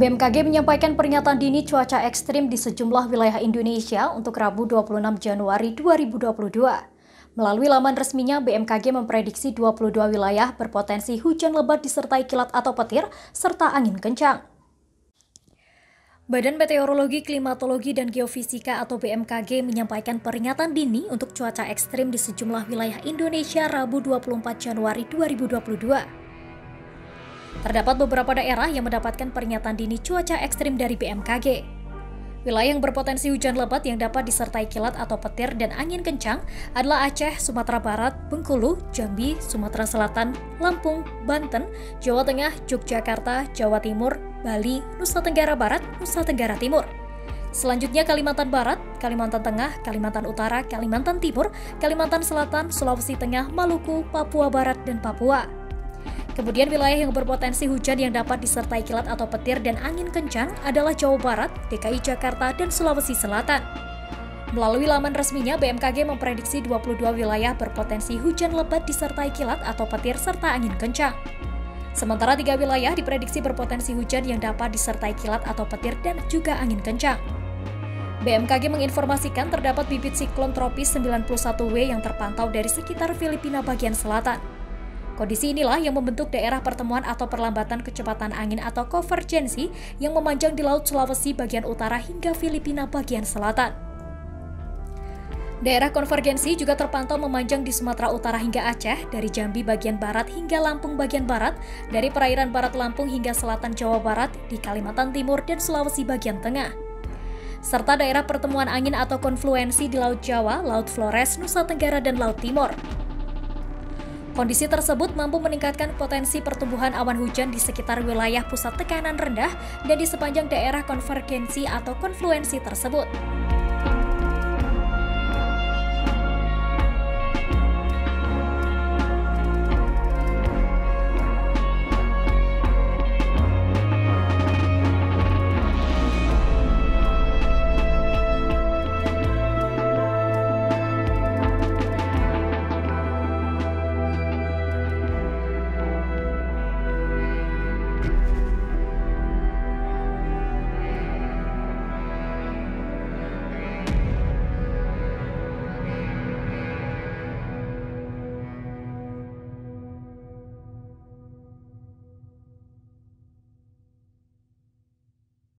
BMKG menyampaikan peringatan dini cuaca ekstrim di sejumlah wilayah Indonesia untuk Rabu 26 Januari 2022. Melalui laman resminya, BMKG memprediksi 22 wilayah berpotensi hujan lebat disertai kilat atau petir, serta angin kencang. Badan Meteorologi, Klimatologi, dan Geofisika atau BMKG menyampaikan peringatan dini untuk cuaca ekstrim di sejumlah wilayah Indonesia Rabu 24 Januari 2022. Terdapat beberapa daerah yang mendapatkan peringatan dini cuaca ekstrim dari BMKG. Wilayah yang berpotensi hujan lebat yang dapat disertai kilat atau petir dan angin kencang adalah Aceh, Sumatera Barat, Bengkulu, Jambi, Sumatera Selatan, Lampung, Banten, Jawa Tengah, Yogyakarta, Jawa Timur, Bali, Nusa Tenggara Barat, Nusa Tenggara Timur. Selanjutnya Kalimantan Barat, Kalimantan Tengah, Kalimantan Utara, Kalimantan Timur, Kalimantan Selatan, Sulawesi Tengah, Maluku, Papua Barat, dan Papua. Kemudian wilayah yang berpotensi hujan yang dapat disertai kilat atau petir dan angin kencang adalah Jawa Barat, DKI Jakarta, dan Sulawesi Selatan. Melalui laman resminya, BMKG memprediksi 22 wilayah berpotensi hujan lebat disertai kilat atau petir serta angin kencang. Sementara tiga wilayah diprediksi berpotensi hujan yang dapat disertai kilat atau petir dan juga angin kencang. BMKG menginformasikan terdapat bibit siklon tropis 91W yang terpantau dari sekitar Filipina bagian selatan. Kondisi inilah yang membentuk daerah pertemuan atau perlambatan kecepatan angin atau konvergensi yang memanjang di Laut Sulawesi bagian utara hingga Filipina bagian selatan. Daerah konvergensi juga terpantau memanjang di Sumatera Utara hingga Aceh, dari Jambi bagian barat hingga Lampung bagian barat, dari perairan barat Lampung hingga selatan Jawa Barat, di Kalimantan Timur dan Sulawesi bagian tengah. Serta daerah pertemuan angin atau konfluensi di Laut Jawa, Laut Flores, Nusa Tenggara, dan Laut Timur. Kondisi tersebut mampu meningkatkan potensi pertumbuhan awan hujan di sekitar wilayah pusat tekanan rendah dan di sepanjang daerah konvergensi atau konfluensi tersebut.